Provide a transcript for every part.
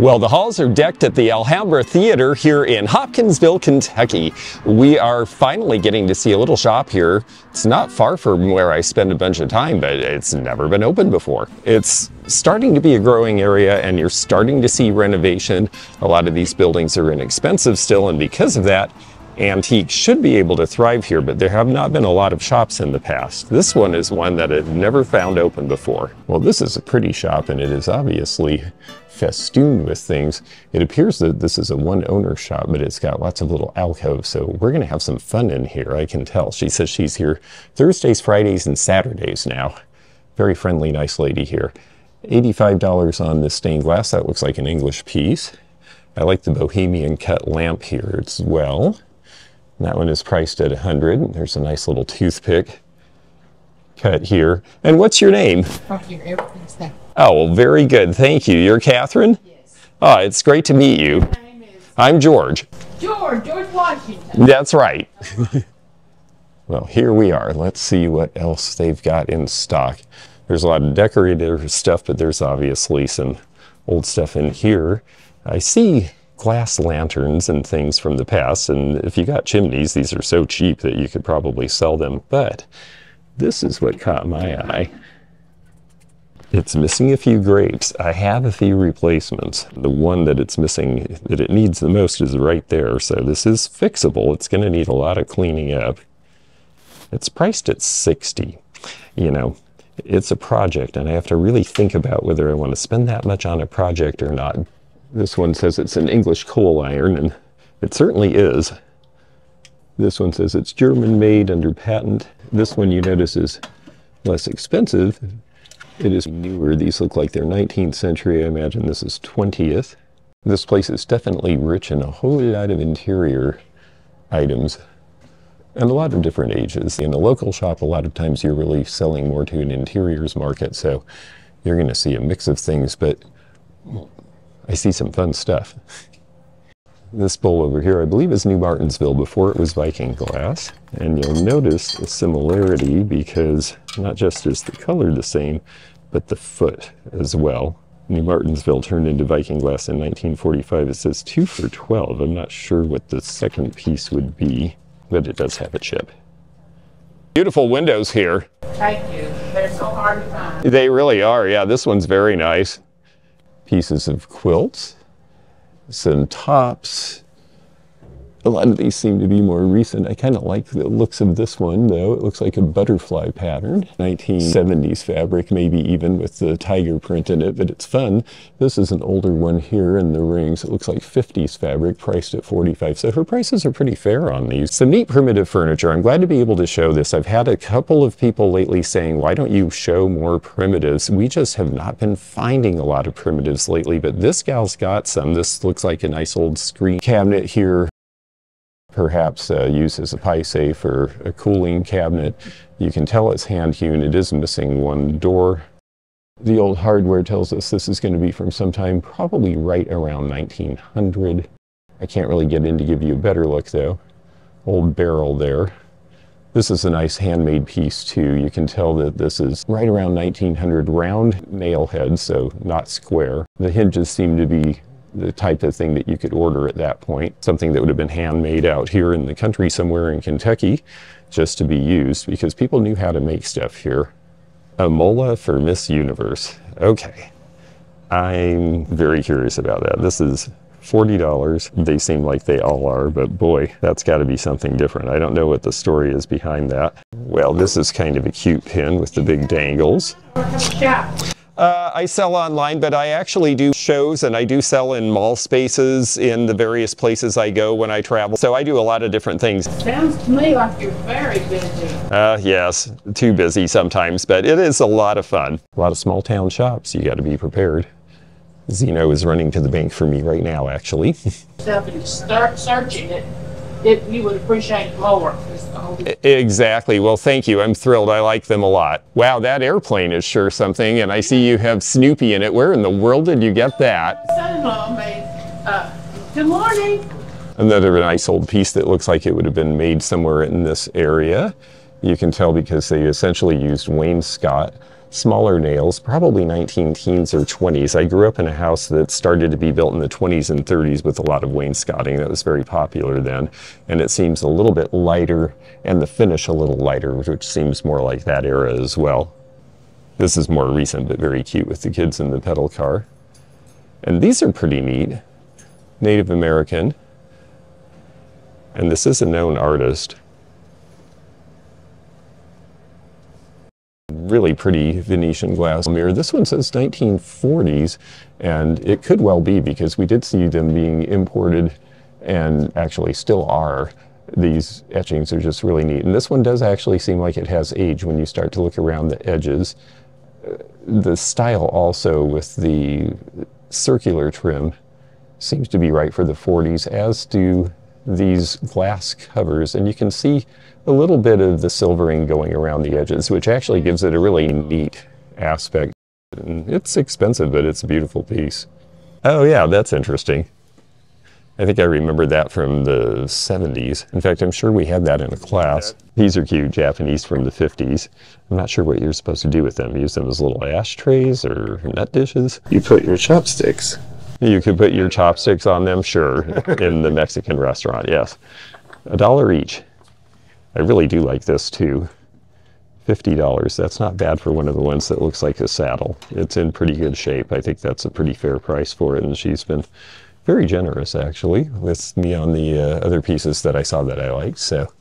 Well, the halls are decked at the Alhambra Theater here in Hopkinsville, Kentucky. We are finally getting to see a little shop here. It's not far from where I spend a bunch of time, but it's never been open before. It's starting to be a growing area and you're starting to see renovation. A lot of these buildings are inexpensive still, and because of that, antiques should be able to thrive here, but there have not been a lot of shops in the past. This one is one that I've never found open before. Well, this is a pretty shop and it is obviously festooned with things. It appears that this is a one owner shop, but it's got lots of little alcoves. So we're going to have some fun in here. I can tell. She says she's here Thursdays, Fridays, and Saturdays now. Very friendly, nice lady here. $85 on this stained glass. That looks like an English piece. I like the bohemian cut lamp here as well. That one is priced at 100. There's a nice little toothpick cut here. And what's your name? Oh, Oh, well, very good. Thank you. You're Catherine? Yes. Oh, it's great to meet you. My name is I'm George. George, George Washington. That's right. well, here we are. Let's see what else they've got in stock. There's a lot of decorative stuff, but there's obviously some old stuff in here. I see glass lanterns and things from the past. And if you got chimneys, these are so cheap that you could probably sell them. But this is what caught my eye. It's missing a few grapes. I have a few replacements. The one that it's missing, that it needs the most is right there. So this is fixable. It's going to need a lot of cleaning up. It's priced at 60. You know, it's a project and I have to really think about whether I want to spend that much on a project or not. This one says it's an English coal iron, and it certainly is. This one says it's German made under patent. This one you notice is less expensive. It is newer. These look like they're 19th century. I imagine this is 20th. This place is definitely rich in a whole lot of interior items and a lot of different ages. In a local shop, a lot of times you're really selling more to an interiors market, so you're going to see a mix of things, but I see some fun stuff. This bowl over here, I believe is New Martinsville before it was Viking glass. And you'll notice a similarity because not just is the color the same, but the foot as well. New Martinsville turned into Viking glass in 1945. It says two for 12. I'm not sure what the second piece would be, but it does have a chip. Beautiful windows here. Thank you. They're so hard to find. They really are. Yeah, this one's very nice pieces of quilts, some tops, a lot of these seem to be more recent. I kind of like the looks of this one, though. It looks like a butterfly pattern. 1970s fabric, maybe even with the tiger print in it, but it's fun. This is an older one here in the rings. It looks like 50s fabric, priced at 45 So her prices are pretty fair on these. Some neat primitive furniture. I'm glad to be able to show this. I've had a couple of people lately saying, why don't you show more primitives? We just have not been finding a lot of primitives lately, but this gal's got some. This looks like a nice old screen cabinet here perhaps uh, used as a pie safe or a cooling cabinet. You can tell it's hand hewn. It is missing one door. The old hardware tells us this is going to be from sometime probably right around 1900. I can't really get in to give you a better look though. Old barrel there. This is a nice handmade piece too. You can tell that this is right around 1900 round nail head, so not square. The hinges seem to be the type of thing that you could order at that point, something that would have been handmade out here in the country somewhere in Kentucky just to be used because people knew how to make stuff here. A mola for Miss Universe. Okay. I'm very curious about that. This is $40. They seem like they all are, but boy, that's got to be something different. I don't know what the story is behind that. Well, this is kind of a cute pin with the big dangles. Uh, I sell online, but I actually do shows and I do sell in mall spaces in the various places I go when I travel. So I do a lot of different things. Sounds to me like you're very busy. Uh, yes, too busy sometimes, but it is a lot of fun. A lot of small town shops, you got to be prepared. Zeno is running to the bank for me right now, actually. Start searching it, it, you would appreciate more. Exactly. Well, thank you. I'm thrilled. I like them a lot. Wow, that airplane is sure something. And I see you have Snoopy in it. Where in the world did you get that? Son-in-law made. Uh, good morning. Another nice old piece that looks like it would have been made somewhere in this area. You can tell because they essentially used wainscot smaller nails, probably 19 teens or 20s. I grew up in a house that started to be built in the 20s and 30s with a lot of wainscoting. That was very popular then. And it seems a little bit lighter and the finish a little lighter, which seems more like that era as well. This is more recent, but very cute with the kids in the pedal car. And these are pretty neat. Native American. And this is a known artist. Really pretty Venetian glass mirror. This one says 1940s, and it could well be because we did see them being imported and actually still are. These etchings are just really neat. And this one does actually seem like it has age when you start to look around the edges. Uh, the style also with the circular trim seems to be right for the 40s, as do these glass covers. And you can see a little bit of the silvering going around the edges, which actually gives it a really neat aspect. And it's expensive, but it's a beautiful piece. Oh yeah, that's interesting. I think I remember that from the 70s. In fact, I'm sure we had that in a class. These are cute, Japanese from the 50s. I'm not sure what you're supposed to do with them. Use them as little ashtrays or nut dishes? You put your chopsticks. You could put your chopsticks on them, sure, in the Mexican restaurant, yes. A dollar each. I really do like this too. $50. That's not bad for one of the ones that looks like a saddle. It's in pretty good shape. I think that's a pretty fair price for it. And she's been very generous actually with me on the uh, other pieces that I saw that I liked. So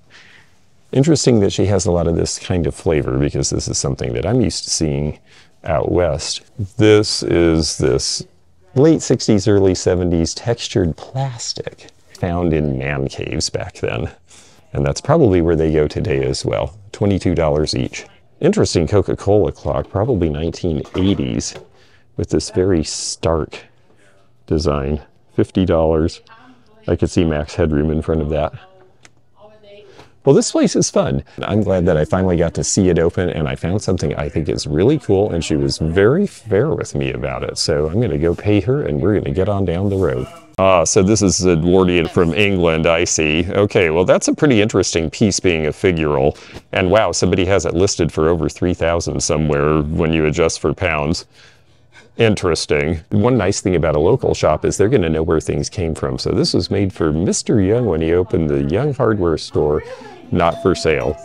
interesting that she has a lot of this kind of flavor because this is something that I'm used to seeing out west. This is this late 60s, early 70s textured plastic found in man caves back then. And that's probably where they go today as well. $22 each. Interesting Coca-Cola clock, probably 1980s, with this very stark design. $50. I could see max headroom in front of that. Well, this place is fun. I'm glad that I finally got to see it open and I found something I think is really cool and she was very fair with me about it. So I'm going to go pay her and we're going to get on down the road. Ah, so this is Edwardian from England, I see. Okay, well that's a pretty interesting piece being a figural. And wow, somebody has it listed for over 3,000 somewhere when you adjust for pounds. Interesting. One nice thing about a local shop is they're going to know where things came from. So this was made for Mr. Young when he opened the Young Hardware store, not for sale.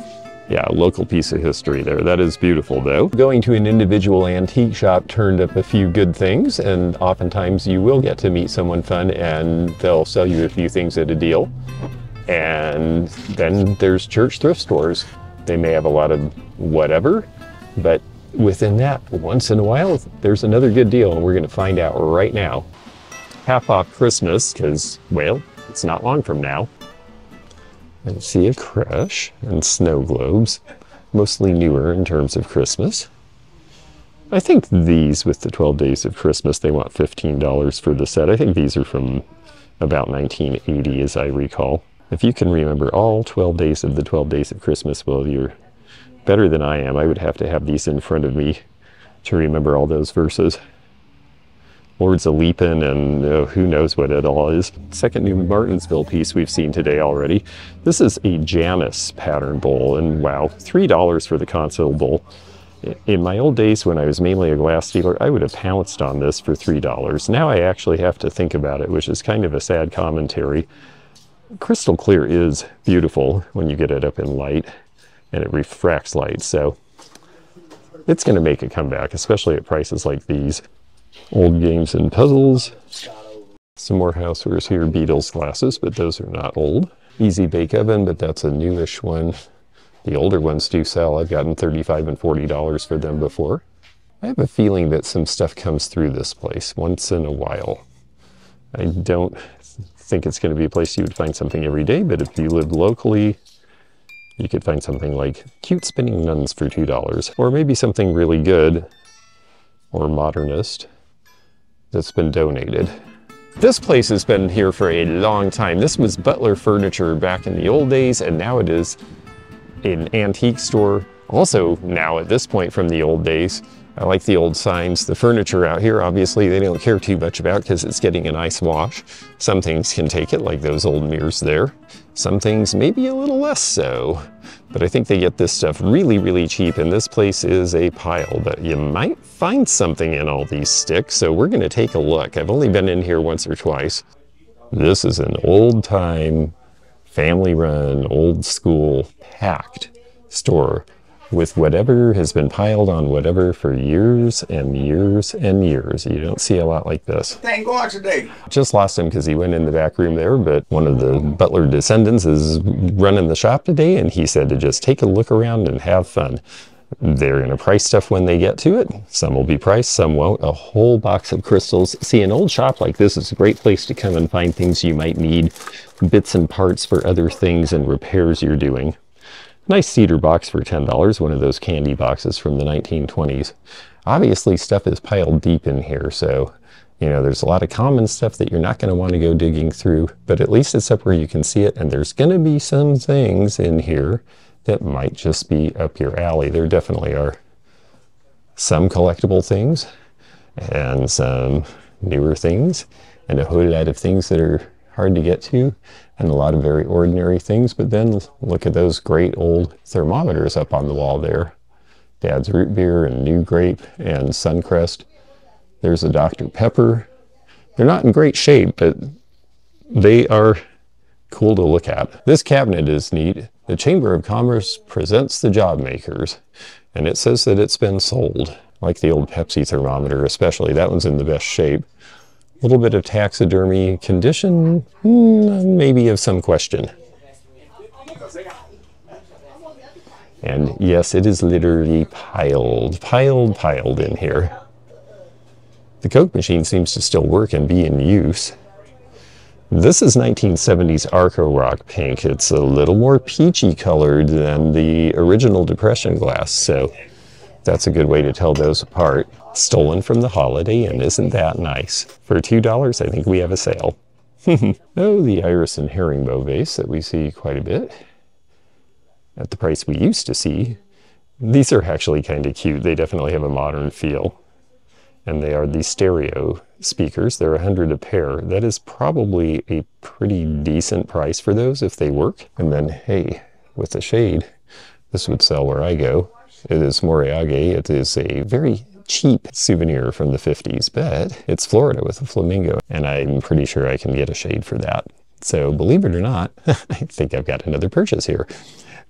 Yeah, local piece of history there. That is beautiful though. Going to an individual antique shop turned up a few good things and oftentimes you will get to meet someone fun and they'll sell you a few things at a deal. And then there's church thrift stores. They may have a lot of whatever, but within that, once in a while, there's another good deal and we're gonna find out right now. Half off Christmas, because, well, it's not long from now. I see a crush and snow globes, mostly newer in terms of Christmas. I think these with the 12 Days of Christmas, they want $15 for the set. I think these are from about 1980 as I recall. If you can remember all 12 days of the 12 Days of Christmas, well, you're better than I am. I would have to have these in front of me to remember all those verses. Lords of Leaping and uh, who knows what it all is. Second new Martinsville piece we've seen today already. This is a Janice pattern bowl and wow, $3 for the console bowl. In my old days when I was mainly a glass dealer, I would have pounced on this for $3. Now I actually have to think about it, which is kind of a sad commentary. Crystal clear is beautiful when you get it up in light and it refracts light, so it's going to make a comeback, especially at prices like these. Old games and puzzles. Some more housewares here, Beatles glasses, but those are not old. Easy Bake Oven, but that's a newish one. The older ones do sell. I've gotten 35 and $40 for them before. I have a feeling that some stuff comes through this place once in a while. I don't think it's going to be a place you would find something every day, but if you live locally, you could find something like cute spinning nuns for $2, or maybe something really good or modernist that's been donated. This place has been here for a long time. This was Butler Furniture back in the old days, and now it is an antique store. Also now at this point from the old days, I like the old signs. The furniture out here, obviously, they don't care too much about because it's getting a nice wash. Some things can take it, like those old mirrors there. Some things maybe a little less so. But I think they get this stuff really, really cheap, and this place is a pile, but you might find something in all these sticks, so we're gonna take a look. I've only been in here once or twice. This is an old time, family run, old school, packed store with whatever has been piled on whatever for years and years and years. You don't see a lot like this. Thank God today. Just lost him because he went in the back room there, but one of the Butler descendants is running the shop today and he said to just take a look around and have fun. They're going to price stuff when they get to it. Some will be priced, some won't. A whole box of crystals. See, an old shop like this is a great place to come and find things you might need, bits and parts for other things and repairs you're doing. Nice cedar box for $10, one of those candy boxes from the 1920s. Obviously, stuff is piled deep in here, so, you know, there's a lot of common stuff that you're not going to want to go digging through, but at least it's up where you can see it, and there's going to be some things in here that might just be up your alley. There definitely are some collectible things and some newer things and a whole lot of things that are hard to get to and a lot of very ordinary things. But then look at those great old thermometers up on the wall there. Dad's Root Beer and NuGrape and Suncrest. There's a Dr. Pepper. They're not in great shape, but they are cool to look at. This cabinet is neat. The Chamber of Commerce presents the job makers, and it says that it's been sold, like the old Pepsi thermometer especially. That one's in the best shape. Little bit of taxidermy condition, mm, maybe of some question. And yes, it is literally piled, piled, piled in here. The Coke machine seems to still work and be in use. This is 1970s Arcoroc pink. It's a little more peachy colored than the original Depression glass, so that's a good way to tell those apart. Stolen from the Holiday Inn, isn't that nice? For $2, I think we have a sale. oh, the iris and herringbone vase that we see quite a bit. At the price we used to see. These are actually kind of cute. They definitely have a modern feel. And they are the stereo speakers. They're a hundred a pair. That is probably a pretty decent price for those if they work. And then, hey, with the shade, this would sell where I go. It is Moriage. It is a very cheap souvenir from the 50s, but it's Florida with a flamingo, and I'm pretty sure I can get a shade for that. So believe it or not, I think I've got another purchase here.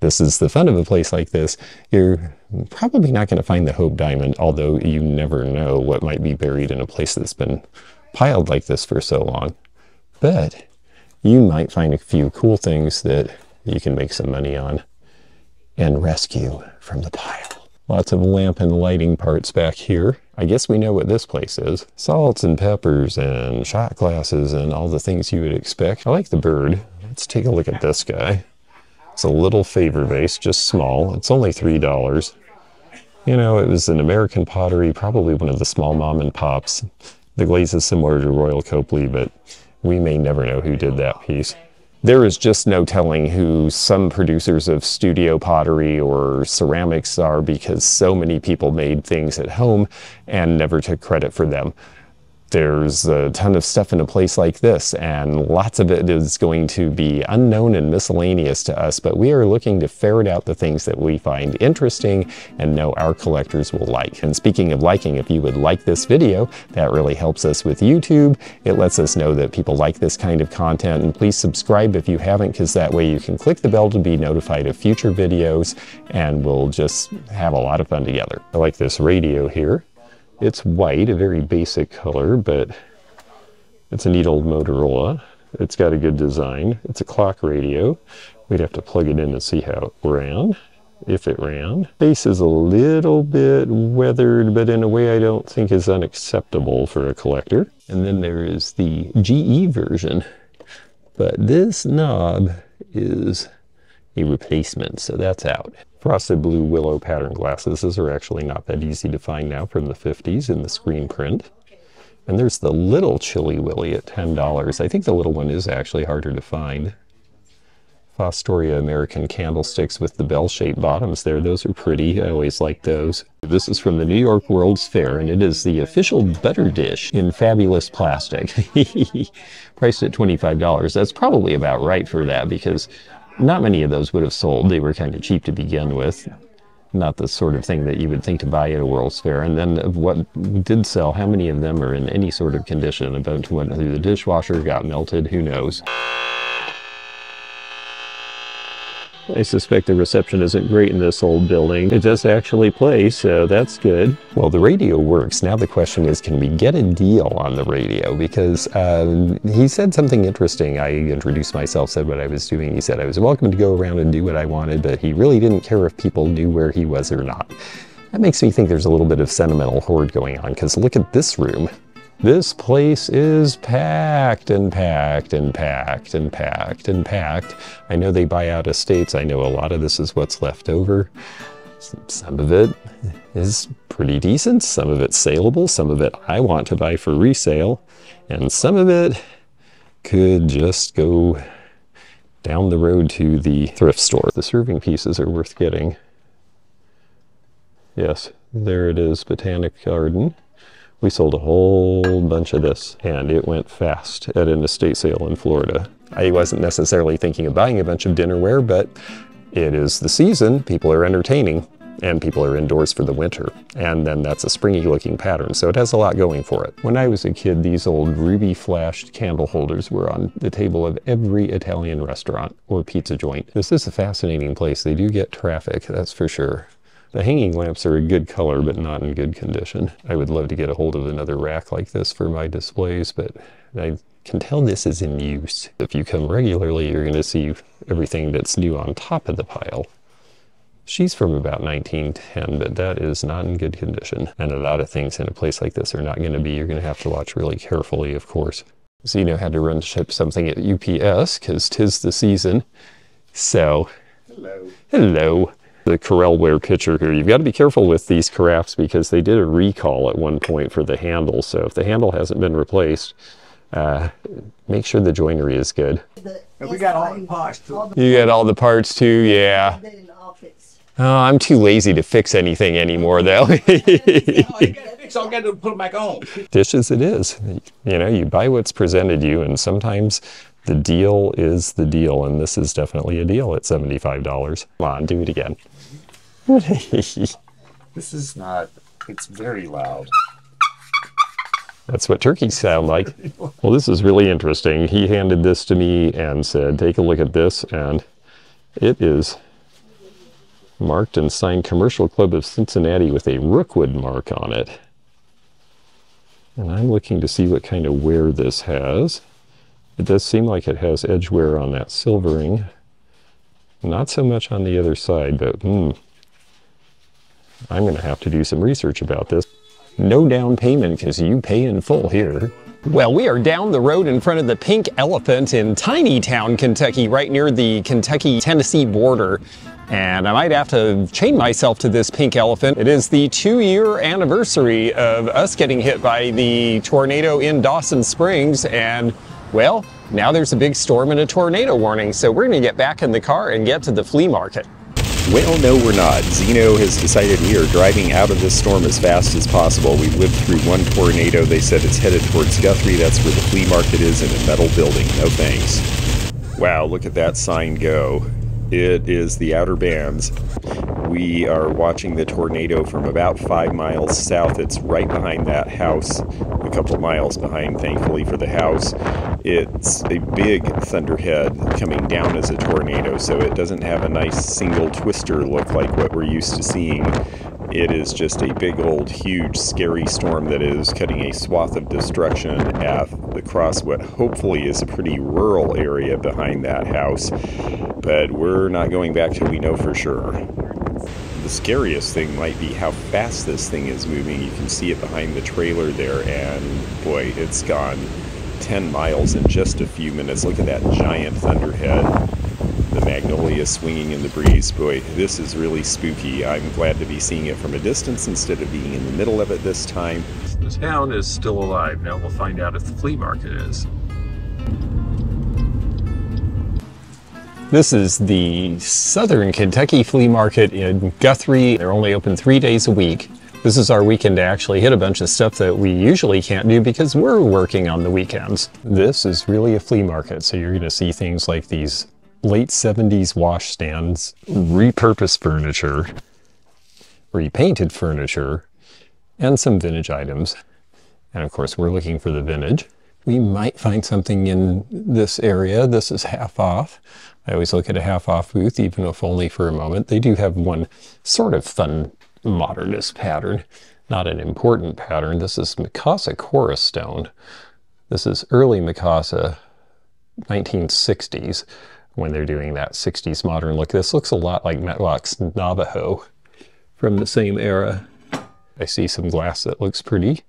This is the fun of a place like this. You're probably not going to find the Hope Diamond, although you never know what might be buried in a place that's been piled like this for so long. But you might find a few cool things that you can make some money on and rescue from the pile. Lots of lamp and lighting parts back here. I guess we know what this place is. Salts and peppers and shot glasses and all the things you would expect. I like the bird. Let's take a look at this guy. It's a little favor vase, just small. It's only $3. You know, it was an American pottery, probably one of the small mom and pops. The glaze is similar to Royal Copley, but we may never know who did that piece there is just no telling who some producers of studio pottery or ceramics are because so many people made things at home and never took credit for them there's a ton of stuff in a place like this, and lots of it is going to be unknown and miscellaneous to us, but we are looking to ferret out the things that we find interesting and know our collectors will like. And speaking of liking, if you would like this video, that really helps us with YouTube. It lets us know that people like this kind of content, and please subscribe if you haven't, because that way you can click the bell to be notified of future videos, and we'll just have a lot of fun together. I like this radio here. It's white, a very basic color, but it's a neat old Motorola. It's got a good design. It's a clock radio. We'd have to plug it in to see how it ran, if it ran. Base is a little bit weathered, but in a way I don't think is unacceptable for a collector. And then there is the GE version. But this knob is a replacement, so that's out. Frosted blue willow pattern glasses. Those are actually not that easy to find now from the 50s in the screen print. And there's the little Chilly Willy at $10. I think the little one is actually harder to find. Fostoria American candlesticks with the bell-shaped bottoms there. Those are pretty. I always like those. This is from the New York World's Fair, and it is the official butter dish in fabulous plastic. Priced at $25. That's probably about right for that because not many of those would have sold. They were kind of cheap to begin with. Not the sort of thing that you would think to buy at a World's Fair. And then of what did sell, how many of them are in any sort of condition? About went through the dishwasher, got melted, who knows? I suspect the reception isn't great in this old building. It does actually play, so that's good. Well, the radio works. Now the question is, can we get a deal on the radio? Because um, he said something interesting. I introduced myself, said what I was doing. He said I was welcome to go around and do what I wanted, but he really didn't care if people knew where he was or not. That makes me think there's a little bit of sentimental hoard going on, because look at this room. This place is packed and packed and packed and packed and packed. I know they buy out estates. I know a lot of this is what's left over. Some of it is pretty decent. Some of it's saleable. Some of it I want to buy for resale. And some of it could just go down the road to the thrift store. The serving pieces are worth getting. Yes, there it is, Botanic Garden. We sold a whole bunch of this and it went fast at an estate sale in Florida. I wasn't necessarily thinking of buying a bunch of dinnerware, but it is the season, people are entertaining and people are indoors for the winter. And then that's a springy looking pattern, so it has a lot going for it. When I was a kid, these old ruby flashed candle holders were on the table of every Italian restaurant or pizza joint. This is a fascinating place. They do get traffic, that's for sure. The hanging lamps are a good color, but not in good condition. I would love to get a hold of another rack like this for my displays, but I can tell this is in use. If you come regularly, you're going to see everything that's new on top of the pile. She's from about 1910, but that is not in good condition. And a lot of things in a place like this are not going to be. You're going to have to watch really carefully, of course. Zeno had to run ship something at UPS because tis the season. So, hello. Hello the Corelware pitcher here. You've got to be careful with these carafes because they did a recall at one point for the handle. So if the handle hasn't been replaced, uh, make sure the joinery is good. we got all the parts too. You got all the parts too, yeah. Oh, I'm too lazy to fix anything anymore, though. so I got to put them back on. Dishes it is. You know, you buy what's presented you, and sometimes the deal is the deal, and this is definitely a deal at $75. Come on, do it again. this is not, it's very loud. That's what turkeys sound like. Well, this is really interesting. He handed this to me and said, take a look at this, and it is marked and signed Commercial Club of Cincinnati with a Rookwood mark on it. And I'm looking to see what kind of wear this has. It does seem like it has edge wear on that silvering. Not so much on the other side, but hmm, I'm going to have to do some research about this. No down payment because you pay in full here. Well, we are down the road in front of the Pink Elephant in Tiny Town, Kentucky, right near the Kentucky-Tennessee border. And I might have to chain myself to this pink elephant. It is the two year anniversary of us getting hit by the tornado in Dawson Springs. And well, now there's a big storm and a tornado warning. So we're going to get back in the car and get to the flea market. Well, no, we're not. Zeno has decided we are driving out of this storm as fast as possible. We lived through one tornado. They said it's headed towards Guthrie. That's where the flea market is in a metal building. No thanks. Wow, look at that sign go. It is the Outer Bands. We are watching the tornado from about five miles south. It's right behind that house, a couple miles behind, thankfully, for the house. It's a big thunderhead coming down as a tornado, so it doesn't have a nice single twister look like what we're used to seeing. It is just a big old huge scary storm that is cutting a swath of destruction at, across what hopefully is a pretty rural area behind that house. But we're not going back till we know for sure. The scariest thing might be how fast this thing is moving. You can see it behind the trailer there and boy, it's gone 10 miles in just a few minutes. Look at that giant thunderhead the magnolia swinging in the breeze. Boy, this is really spooky. I'm glad to be seeing it from a distance instead of being in the middle of it this time. The town is still alive. Now we'll find out if the flea market is. This is the Southern Kentucky Flea Market in Guthrie. They're only open three days a week. This is our weekend to actually hit a bunch of stuff that we usually can't do because we're working on the weekends. This is really a flea market, so you're gonna see things like these late 70s washstands, repurposed furniture, repainted furniture, and some vintage items. And of course, we're looking for the vintage. We might find something in this area. This is half off. I always look at a half off booth, even if only for a moment. They do have one sort of fun modernist pattern, not an important pattern. This is Mikasa Chorus Stone. This is early Mikasa, 1960s, when they're doing that 60s modern look. This looks a lot like Metlox's Navajo from the same era. I see some glass that looks pretty.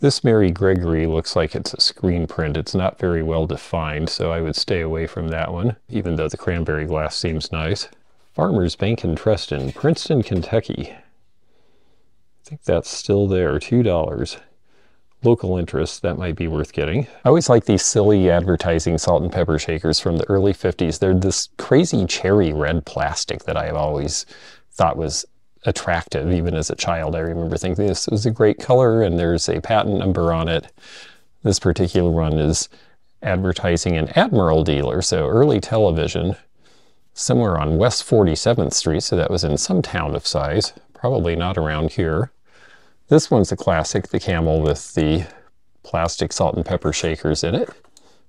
This Mary Gregory looks like it's a screen print. It's not very well defined, so I would stay away from that one, even though the cranberry glass seems nice. Farmers Bank and Trust in Princeton, Kentucky. I think that's still there, $2. Local interest, that might be worth getting. I always like these silly advertising salt and pepper shakers from the early 50s. They're this crazy cherry red plastic that I have always thought was attractive even as a child. I remember thinking this was a great color and there's a patent number on it. This particular one is advertising an Admiral dealer, so early television, somewhere on West 47th Street, so that was in some town of size, probably not around here. This one's a classic, the camel with the plastic salt and pepper shakers in it.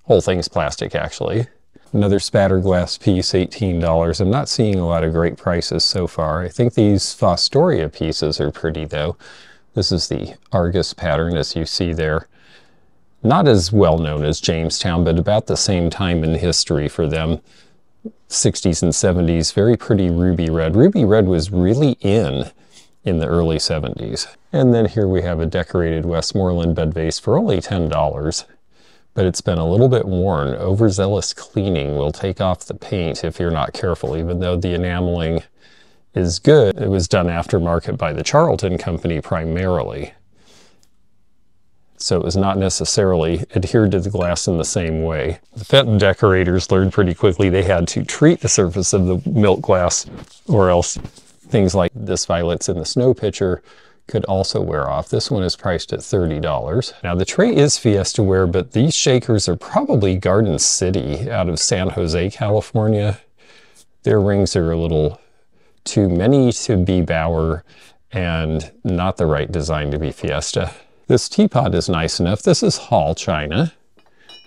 Whole thing's plastic actually. Another spatter glass piece, $18. I'm not seeing a lot of great prices so far. I think these Fostoria pieces are pretty though. This is the Argus pattern as you see there. Not as well known as Jamestown, but about the same time in history for them. 60s and 70s, very pretty ruby red. Ruby red was really in in the early 70s. And then here we have a decorated Westmoreland bed vase for only $10 but it's been a little bit worn. Overzealous cleaning will take off the paint if you're not careful, even though the enameling is good. It was done aftermarket by the Charleton Company primarily. So it was not necessarily adhered to the glass in the same way. The Fenton decorators learned pretty quickly they had to treat the surface of the milk glass or else things like this violets in the snow pitcher could also wear off. This one is priced at $30. Now the tray is Fiesta ware, but these shakers are probably Garden City out of San Jose, California. Their rings are a little too many to be Bauer and not the right design to be Fiesta. This teapot is nice enough. This is Hall China.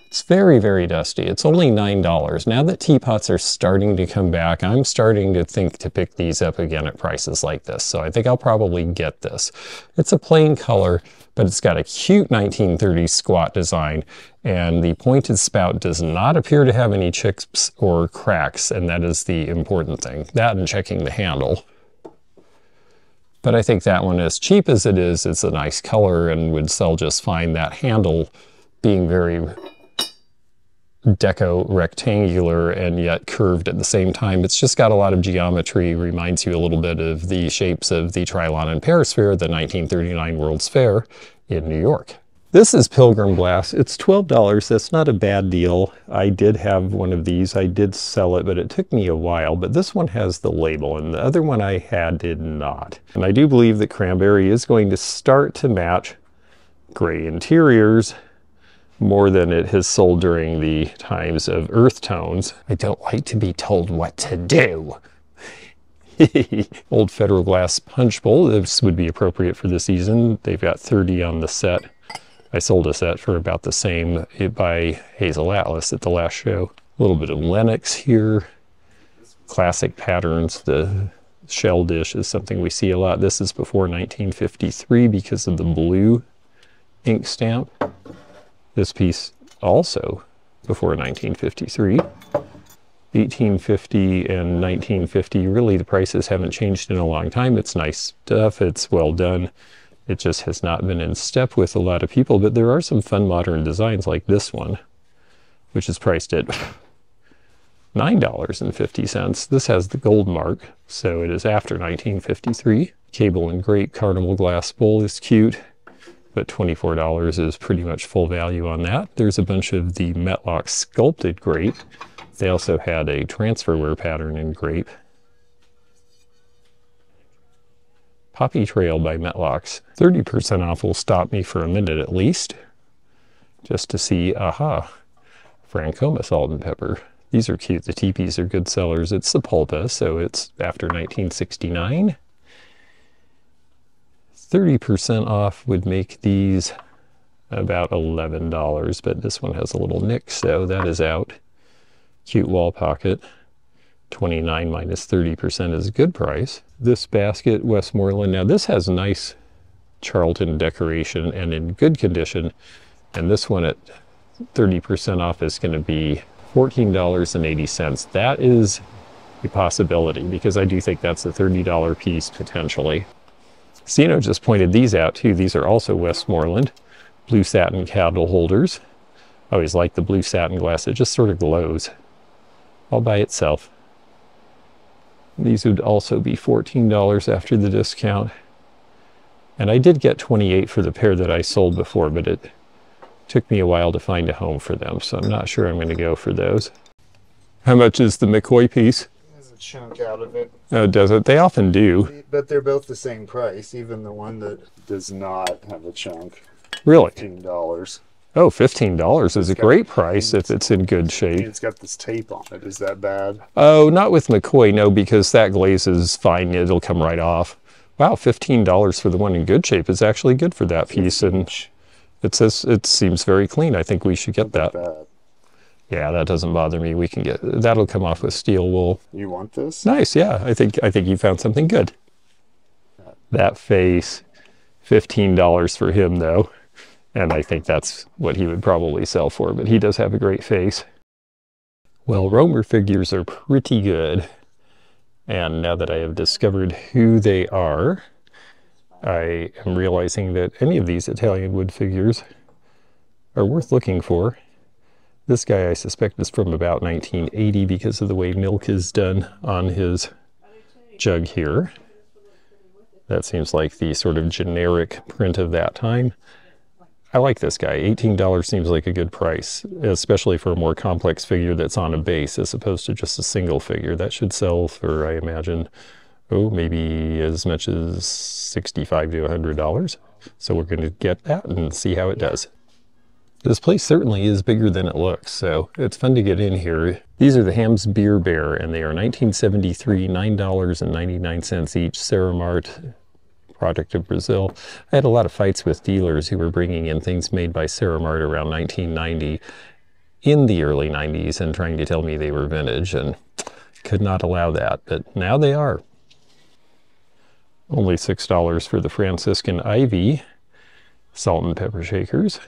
It's very, very dusty. It's only $9. Now that teapots are starting to come back, I'm starting to think to pick these up again at prices like this. So I think I'll probably get this. It's a plain color, but it's got a cute 1930s squat design and the pointed spout does not appear to have any chips or cracks, and that is the important thing. That and checking the handle. But I think that one, as cheap as it is, it's a nice color and would sell just fine. That handle being very deco rectangular and yet curved at the same time. It's just got a lot of geometry, reminds you a little bit of the shapes of the Trilon and Perisphere, the 1939 World's Fair in New York. This is Pilgrim Glass. It's $12. That's not a bad deal. I did have one of these. I did sell it, but it took me a while. But this one has the label, and the other one I had did not. And I do believe that Cranberry is going to start to match gray interiors more than it has sold during the times of earth tones. I don't like to be told what to do. Old Federal Glass Punch Bowl. This would be appropriate for the season. They've got 30 on the set. I sold a set for about the same eh, by Hazel Atlas at the last show. A little bit of Lenox here. Classic patterns. The shell dish is something we see a lot. This is before 1953 because of the blue ink stamp. This piece also before 1953. 1850 and 1950, really the prices haven't changed in a long time. It's nice stuff, it's well done. It just has not been in step with a lot of people, but there are some fun modern designs like this one, which is priced at $9.50. This has the gold mark, so it is after 1953. Cable and grape carnival glass bowl is cute but $24 is pretty much full value on that. There's a bunch of the Metlox sculpted grape They also had a transferware pattern in grape. Poppy Trail by Metlox. 30% off will stop me for a minute at least, just to see, aha, Frankoma salt and pepper. These are cute. The teepees are good sellers. It's the Pulpa, so it's after 1969. 30% off would make these about $11, but this one has a little nick, so that is out. Cute wall pocket. 29 minus 30% is a good price. This basket, Westmoreland, now this has nice Charleton decoration and in good condition. And this one at 30% off is going to be $14.80. That is a possibility because I do think that's a $30 piece potentially. Zeno just pointed these out too. These are also Westmoreland blue satin candle holders. I always like the blue satin glass. It just sort of glows all by itself. These would also be $14 after the discount. And I did get 28 for the pair that I sold before, but it took me a while to find a home for them, so I'm not sure I'm going to go for those. How much is the McCoy piece? There's a chunk out of it, Oh, does it? They often do. but they're both the same price. Even the one that does not have a chunk, Really? fifteen dollars. Oh, $15 is a great price if it's in good shape. It's got this tape on it. Is that bad? Oh, not with McCoy, no, because that glaze is fine. It'll come right off. Wow, $15 for the one in good shape is actually good for that piece. And it says it seems very clean. I think we should get that. Bad. Yeah, that doesn't bother me. We can get that'll come off with steel wool. You want this? Nice. Yeah, I think I think you found something good. That face, $15 for him though. And I think that's what he would probably sell for, but he does have a great face. Well, Romer figures are pretty good. And now that I have discovered who they are, I am realizing that any of these Italian wood figures are worth looking for. This guy I suspect is from about 1980 because of the way milk is done on his jug here. That seems like the sort of generic print of that time. I like this guy. $18 seems like a good price, especially for a more complex figure that's on a base as opposed to just a single figure. That should sell for, I imagine, oh, maybe as much as 65 to $100. So we're going to get that and see how it does. This place certainly is bigger than it looks, so it's fun to get in here. These are the Hamm's Beer Bear, and they are 1973, $9.99 each. Ceramart, product of Brazil. I had a lot of fights with dealers who were bringing in things made by Ceramart around 1990 in the early 90s and trying to tell me they were vintage, and could not allow that, but now they are. Only $6 for the Franciscan Ivy salt and pepper shakers.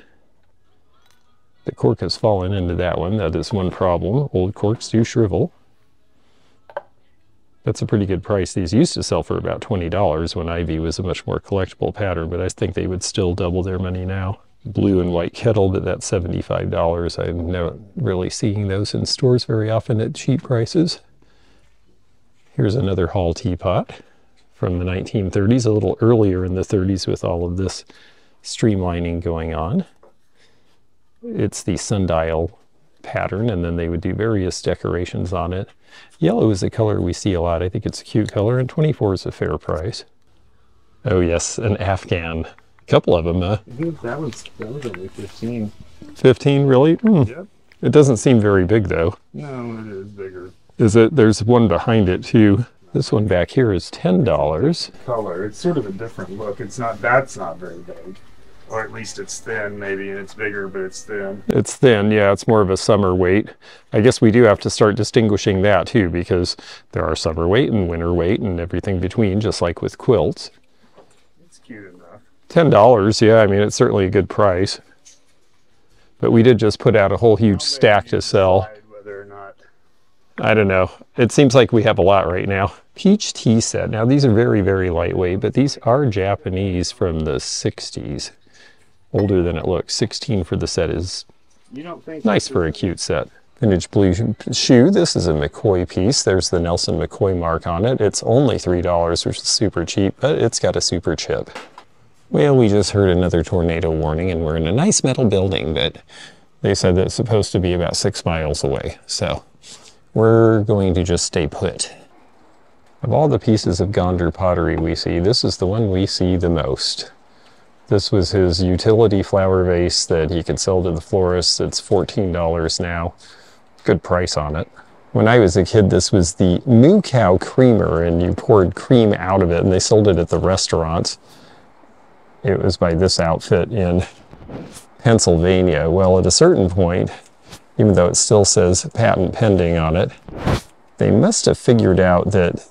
The cork has fallen into that one. That is one problem. Old corks do shrivel. That's a pretty good price. These used to sell for about $20 when Ivy was a much more collectible pattern, but I think they would still double their money now. Blue and white kettle, but that's $75. I'm not really seeing those in stores very often at cheap prices. Here's another hall teapot from the 1930s, a little earlier in the 30s with all of this streamlining going on. It's the sundial pattern, and then they would do various decorations on it. Yellow is a color we see a lot. I think it's a cute color, and 24 is a fair price. Oh yes, an Afghan. A couple of them, uh, I think that was that was only fifteen. 15 really? Hmm. Yep. It doesn't seem very big though. No, it is bigger. Is it? There's one behind it too. This one back here is $10. Color. It's sort of a different look. It's not. That's not very big, or at least it's thin, maybe, and it's bigger, but it's thin. It's thin, yeah, it's more of a summer weight. I guess we do have to start distinguishing that too, because there are summer weight and winter weight and everything between, just like with quilts. It's cute enough. $10, yeah, I mean, it's certainly a good price. But we did just put out a whole huge stack to sell. Whether or not. I don't know. It seems like we have a lot right now. Peach tea set. Now, these are very, very lightweight, but these are Japanese from the 60s. Older than it looks. 16 for the set is You don't think Nice for a cute set. Vintage blue shoe. This is a McCoy piece. There's the Nelson McCoy mark on it. It's only $3, which is super cheap, but it's got a super chip. Well, we just heard another tornado warning and we're in a nice metal building, but they said that it's supposed to be about six miles away. So we're going to just stay put. Of all the pieces of Gonder pottery we see, this is the one we see the most. This was his utility flower vase that he could sell to the florist. It's $14 now. Good price on it. When I was a kid, this was the Moo Cow Creamer, and you poured cream out of it, and they sold it at the restaurants. It was by this outfit in Pennsylvania. Well, at a certain point, even though it still says patent pending on it, they must have figured out that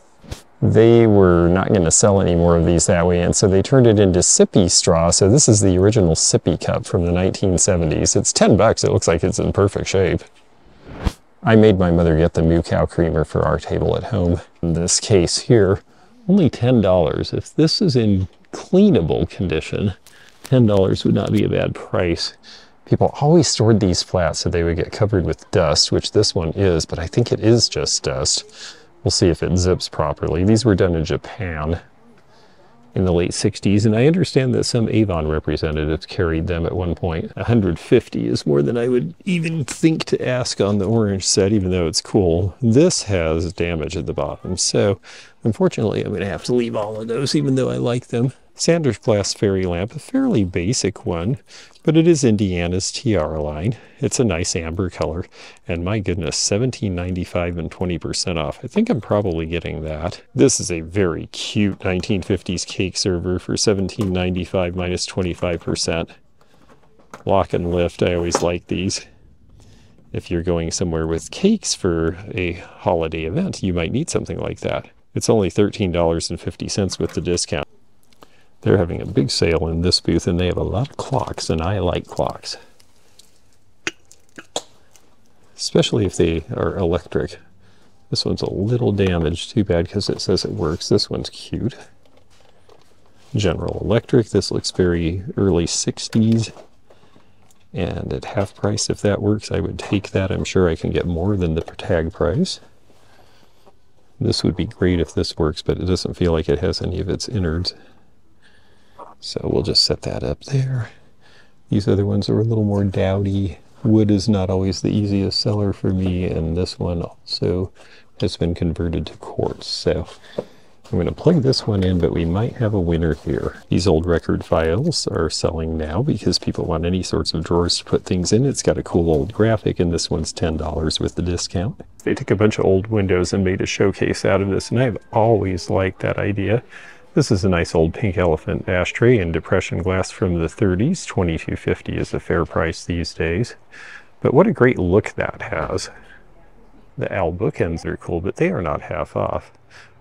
they were not going to sell any more of these that way, and so they turned it into sippy straw. So this is the original sippy cup from the 1970s. It's 10 bucks. It looks like it's in perfect shape. I made my mother get the Moo Cow creamer for our table at home. In this case here, only $10. If this is in cleanable condition, $10 would not be a bad price. People always stored these flat so they would get covered with dust, which this one is, but I think it is just dust. We'll see if it zips properly. These were done in Japan in the late 60s, and I understand that some Avon representatives carried them at one point. 150 is more than I would even think to ask on the orange set, even though it's cool. This has damage at the bottom, so unfortunately I'm going to have to leave all of those, even though I like them. Sanders glass fairy lamp, a fairly basic one, but it is Indiana's Tiara line. It's a nice amber color, and my goodness, $17.95 and 20% off. I think I'm probably getting that. This is a very cute 1950s cake server for $17.95 minus 25%. Lock and lift, I always like these. If you're going somewhere with cakes for a holiday event, you might need something like that. It's only $13.50 with the discount. They're having a big sale in this booth and they have a lot of clocks and I like clocks. Especially if they are electric. This one's a little damaged, too bad because it says it works. This one's cute. General Electric, this looks very early 60s. And at half price, if that works, I would take that. I'm sure I can get more than the tag price. This would be great if this works, but it doesn't feel like it has any of its innards. So we'll just set that up there. These other ones are a little more dowdy. Wood is not always the easiest seller for me, and this one also has been converted to quartz. So I'm going to plug this one in, but we might have a winner here. These old record files are selling now because people want any sorts of drawers to put things in. It's got a cool old graphic, and this one's $10 with the discount. They took a bunch of old windows and made a showcase out of this, and I've always liked that idea. This is a nice old pink elephant ashtray in depression glass from the 30s. 2250 is a fair price these days. But what a great look that has. The owl bookends are cool, but they are not half off.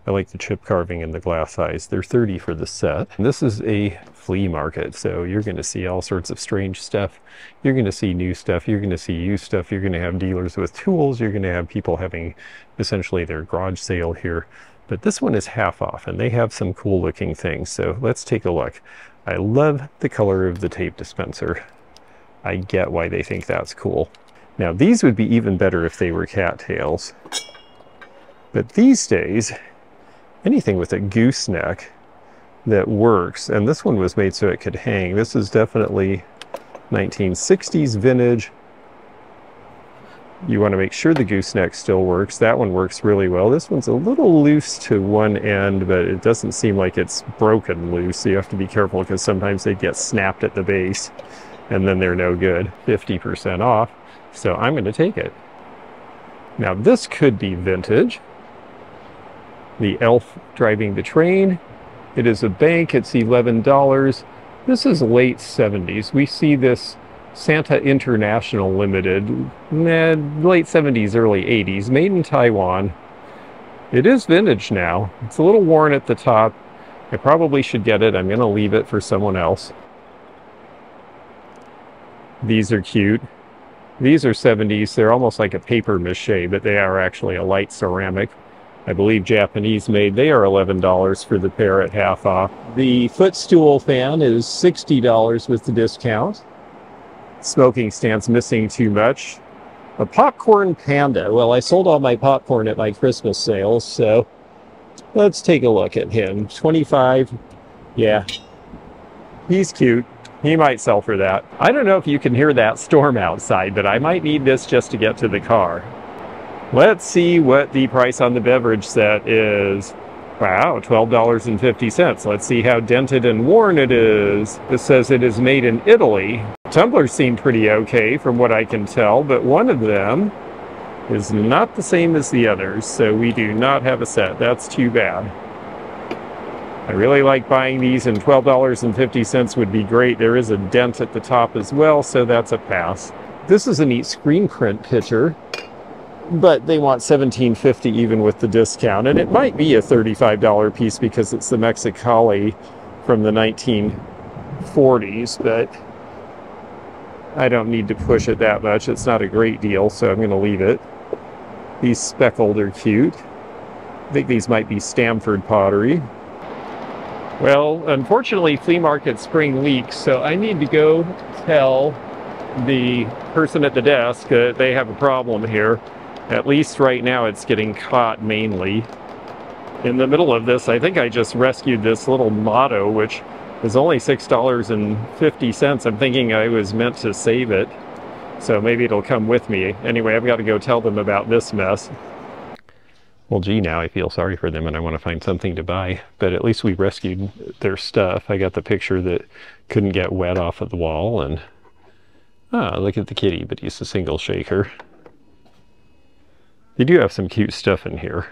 I like the chip carving and the glass eyes. They're 30 for the set. And this is a flea market, so you're going to see all sorts of strange stuff. You're going to see new stuff. You're going to see used stuff. You're going to have dealers with tools. You're going to have people having essentially their garage sale here. But this one is half off and they have some cool looking things. So let's take a look. I love the color of the tape dispenser. I get why they think that's cool. Now these would be even better if they were cattails. But these days, anything with a gooseneck that works, and this one was made so it could hang. This is definitely 1960s vintage you want to make sure the gooseneck still works. That one works really well. This one's a little loose to one end, but it doesn't seem like it's broken loose. So you have to be careful because sometimes they get snapped at the base and then they're no good. 50% off. So I'm going to take it. Now this could be vintage. The elf driving the train. It is a bank. It's $11. This is late 70s. We see this Santa International Limited, eh, late 70s, early 80s, made in Taiwan. It is vintage now. It's a little worn at the top. I probably should get it. I'm going to leave it for someone else. These are cute. These are 70s. They're almost like a paper mache, but they are actually a light ceramic. I believe Japanese made. They are $11 for the pair at half off. The footstool fan is $60 with the discount smoking stands missing too much. A popcorn panda. Well, I sold all my popcorn at my Christmas sales, so let's take a look at him. 25. Yeah. He's cute. He might sell for that. I don't know if you can hear that storm outside, but I might need this just to get to the car. Let's see what the price on the beverage set is. Wow, $12.50. Let's see how dented and worn it is. This says it is made in Italy. Tumblers seem pretty okay from what I can tell, but one of them is not the same as the others, so we do not have a set. That's too bad. I really like buying these and $12.50 would be great. There is a dent at the top as well, so that's a pass. This is a neat screen print picture, but they want $17.50 even with the discount. And it might be a $35 piece because it's the Mexicali from the 1940s, but I don't need to push it that much. It's not a great deal, so I'm going to leave it. These speckled are cute. I think these might be Stamford pottery. Well, unfortunately, flea market spring leaks, so I need to go tell the person at the desk that they have a problem here. At least right now it's getting caught mainly. In the middle of this, I think I just rescued this little motto, which is only $6.50. I'm thinking I was meant to save it. So maybe it'll come with me. Anyway, I've got to go tell them about this mess. Well, gee, now I feel sorry for them and I want to find something to buy. But at least we rescued their stuff. I got the picture that couldn't get wet off of the wall. And, ah, look at the kitty, but he's a single shaker. They do have some cute stuff in here.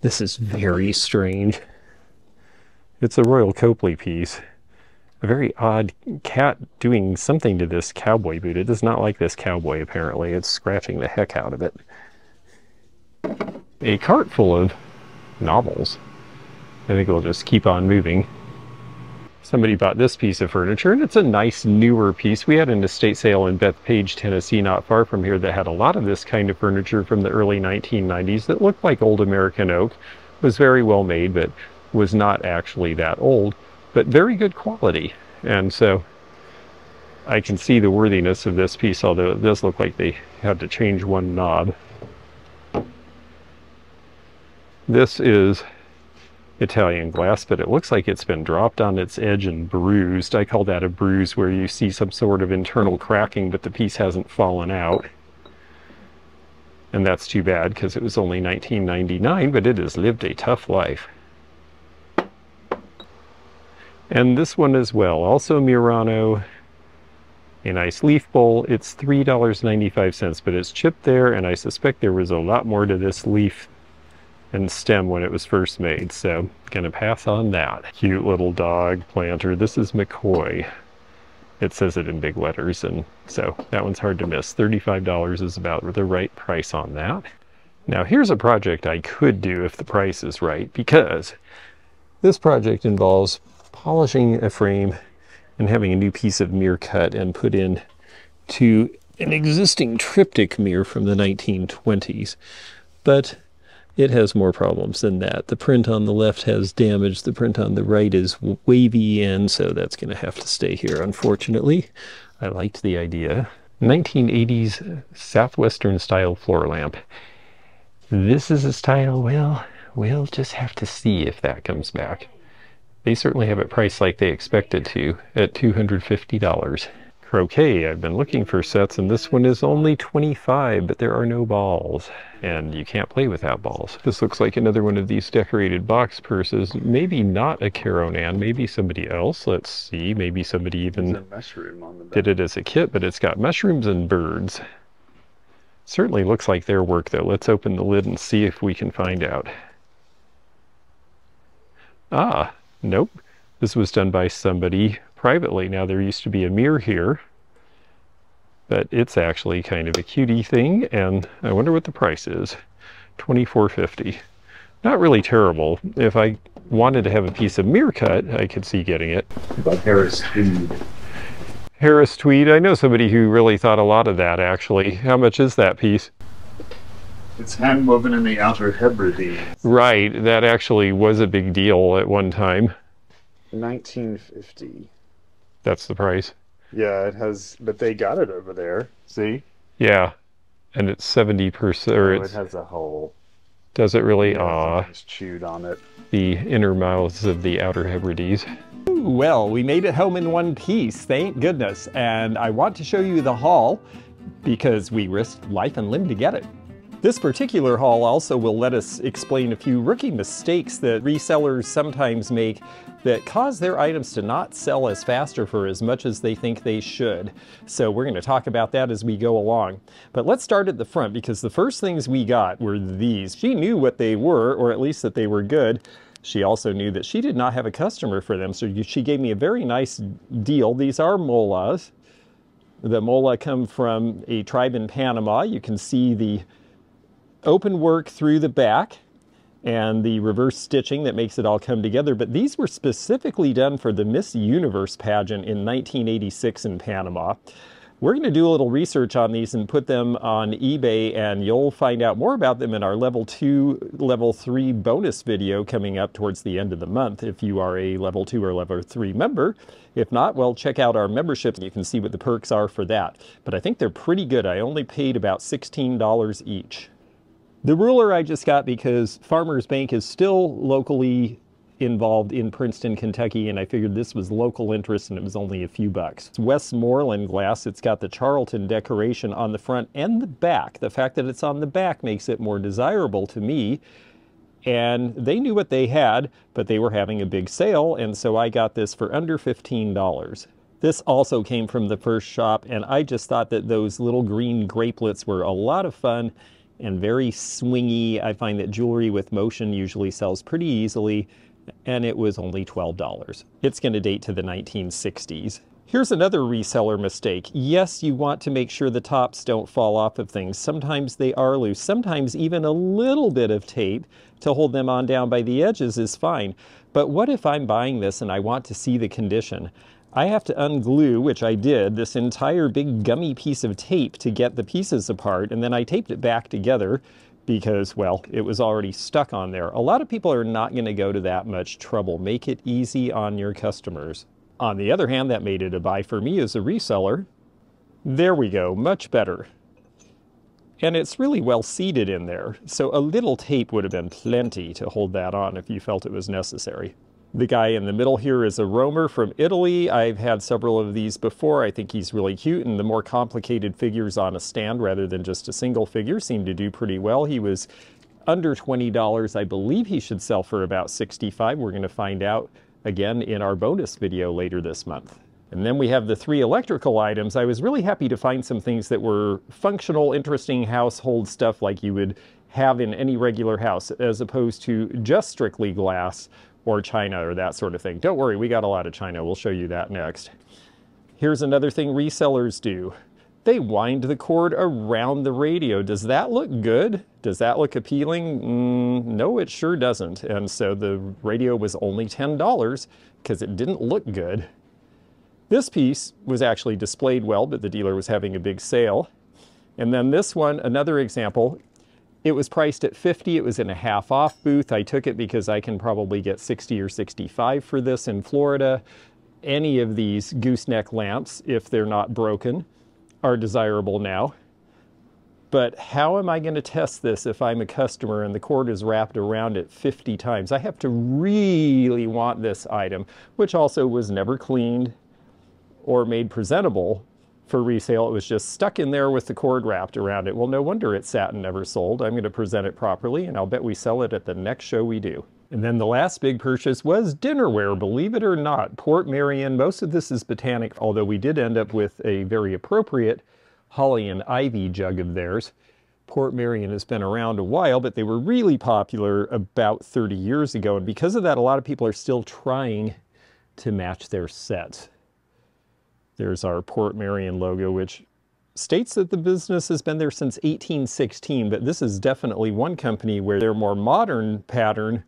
This is very strange. It's a Royal Copley piece. A very odd cat doing something to this cowboy boot. It does not like this cowboy, apparently. It's scratching the heck out of it a cart full of novels. I think we'll just keep on moving. Somebody bought this piece of furniture, and it's a nice newer piece. We had an estate sale in Bethpage, Tennessee, not far from here, that had a lot of this kind of furniture from the early 1990s that looked like old American oak. Was very well made, but was not actually that old, but very good quality. And so I can see the worthiness of this piece, although it does look like they had to change one knob. This is Italian glass, but it looks like it's been dropped on its edge and bruised. I call that a bruise where you see some sort of internal cracking, but the piece hasn't fallen out. And that's too bad because it was only 1999, but it has lived a tough life. And this one as well, also Murano, a nice leaf bowl. It's $3.95, but it's chipped there, and I suspect there was a lot more to this leaf and stem when it was first made. So gonna pass on that. Cute little dog planter. This is McCoy. It says it in big letters and so that one's hard to miss. $35 is about the right price on that. Now here's a project I could do if the price is right because this project involves polishing a frame and having a new piece of mirror cut and put in to an existing triptych mirror from the 1920s. But it has more problems than that. The print on the left has damage, the print on the right is wavy, and so that's going to have to stay here, unfortunately. I liked the idea. 1980s Southwestern style floor lamp. This is a style, well, we'll just have to see if that comes back. They certainly have it priced like they expected to, at $250 croquet. I've been looking for sets and this one is only 25, but there are no balls and you can't play without balls. This looks like another one of these decorated box purses. Maybe not a Caronan, maybe somebody else. Let's see, maybe somebody even did it as a kit, but it's got mushrooms and birds. Certainly looks like their work though. Let's open the lid and see if we can find out. Ah, nope. This was done by somebody privately. Now there used to be a mirror here, but it's actually kind of a cutie thing, and I wonder what the price is. 24.50. Not really terrible. If I wanted to have a piece of mirror cut, I could see getting it. But Harris Tweed. Harris Tweed. I know somebody who really thought a lot of that, actually. How much is that piece? It's hand woven in the outer Hebrides. Right. That actually was a big deal at one time. 1950. That's the price. Yeah, it has, but they got it over there. See? Yeah. And it's 70%, or Oh, it's, it has a hole. does it really? Yeah, Aw, something's chewed on it. the inner mouths of the outer Hebrides. Well, we made it home in one piece, thank goodness. And I want to show you the haul. because we risked life and limb to get it. This particular haul also will let us explain a few rookie mistakes that resellers sometimes make that cause their items to not sell as fast or for as much as they think they should. So we're going to talk about that as we go along. But let's start at the front because the first things we got were these. She knew what they were, or at least that they were good. She also knew that she did not have a customer for them, so she gave me a very nice deal. These are molas. The mola come from a tribe in Panama. You can see the open work through the back and the reverse stitching that makes it all come together. But these were specifically done for the Miss Universe pageant in 1986 in Panama. We're going to do a little research on these and put them on eBay, and you'll find out more about them in our level 2, level 3 bonus video coming up towards the end of the month if you are a level 2 or level 3 member. If not, well, check out our membership. And you can see what the perks are for that. But I think they're pretty good. I only paid about $16 each. The ruler I just got because Farmers Bank is still locally involved in Princeton, Kentucky, and I figured this was local interest and it was only a few bucks. It's Westmoreland glass. It's got the Charleton decoration on the front and the back. The fact that it's on the back makes it more desirable to me. And they knew what they had, but they were having a big sale, and so I got this for under $15. This also came from the first shop, and I just thought that those little green grapelets were a lot of fun and very swingy. I find that jewelry with motion usually sells pretty easily, and it was only $12. It's going to date to the 1960s. Here's another reseller mistake. Yes, you want to make sure the tops don't fall off of things. Sometimes they are loose. Sometimes even a little bit of tape to hold them on down by the edges is fine. But what if I'm buying this and I want to see the condition? I have to unglue, which I did, this entire big gummy piece of tape to get the pieces apart, and then I taped it back together because, well, it was already stuck on there. A lot of people are not going to go to that much trouble. Make it easy on your customers. On the other hand, that made it a buy for me as a reseller. There we go, much better. And it's really well seated in there, so a little tape would have been plenty to hold that on if you felt it was necessary. The guy in the middle here is a roamer from Italy. I've had several of these before. I think he's really cute, and the more complicated figures on a stand rather than just a single figure seem to do pretty well. He was under $20. I believe he should sell for about 65. We're going to find out again in our bonus video later this month. And then we have the three electrical items. I was really happy to find some things that were functional, interesting household stuff like you would have in any regular house, as opposed to just strictly glass or China or that sort of thing. Don't worry, we got a lot of China. We'll show you that next. Here's another thing resellers do. They wind the cord around the radio. Does that look good? Does that look appealing? Mm, no, it sure doesn't. And so the radio was only $10 because it didn't look good. This piece was actually displayed well, but the dealer was having a big sale. And then this one, another example, it was priced at 50. It was in a half off booth. I took it because I can probably get 60 or 65 for this in Florida. Any of these gooseneck lamps, if they're not broken, are desirable now. But how am I going to test this if I'm a customer and the cord is wrapped around it 50 times? I have to really want this item, which also was never cleaned or made presentable for resale. It was just stuck in there with the cord wrapped around it. Well, no wonder it sat and never sold. I'm going to present it properly, and I'll bet we sell it at the next show we do. And then the last big purchase was dinnerware, believe it or not. Portmeirion, most of this is botanic, although we did end up with a very appropriate holly and ivy jug of theirs. Portmeirion has been around a while, but they were really popular about 30 years ago. And because of that, a lot of people are still trying to match their sets. There's our Portmeirion logo, which states that the business has been there since 1816, but this is definitely one company where their more modern pattern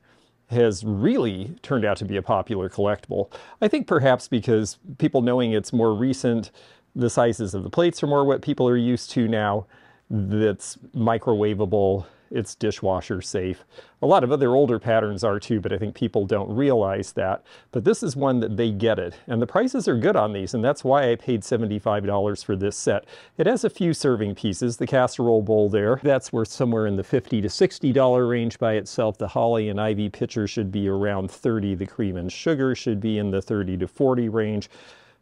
has really turned out to be a popular collectible. I think perhaps because people knowing it's more recent, the sizes of the plates are more what people are used to now, that's microwavable, it's dishwasher safe. A lot of other older patterns are too, but I think people don't realize that. But this is one that they get it. And the prices are good on these, and that's why I paid $75 for this set. It has a few serving pieces. The casserole bowl there, that's worth somewhere in the 50 to $60 range by itself. The holly and ivy pitcher should be around 30. The cream and sugar should be in the 30 to 40 range.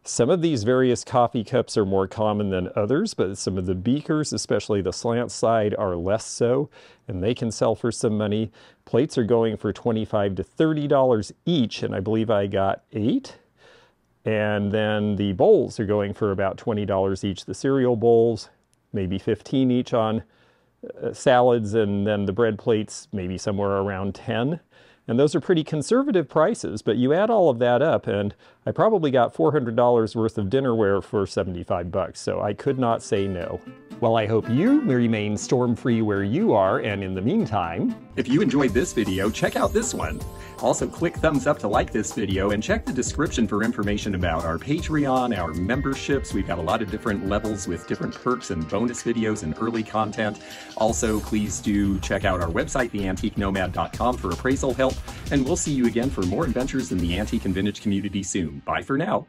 Some of these various coffee cups are more common than others, but some of the beakers, especially the slant side, are less so, and they can sell for some money. Plates are going for 25 to $30 each, and I believe I got eight. And then the bowls are going for about $20 each. The cereal bowls, maybe 15 each on uh, salads, and then the bread plates, maybe somewhere around 10. And those are pretty conservative prices, but you add all of that up, and I probably got $400 worth of dinnerware for 75 bucks, so I could not say no. Well, I hope you remain storm-free where you are, and in the meantime... If you enjoyed this video, check out this one. Also, click thumbs up to like this video, and check the description for information about our Patreon, our memberships. We've got a lot of different levels with different perks and bonus videos and early content. Also, please do check out our website, theantiquenomad.com for appraisal help, and we'll see you again for more adventures in the antique and vintage community soon. Bye for now.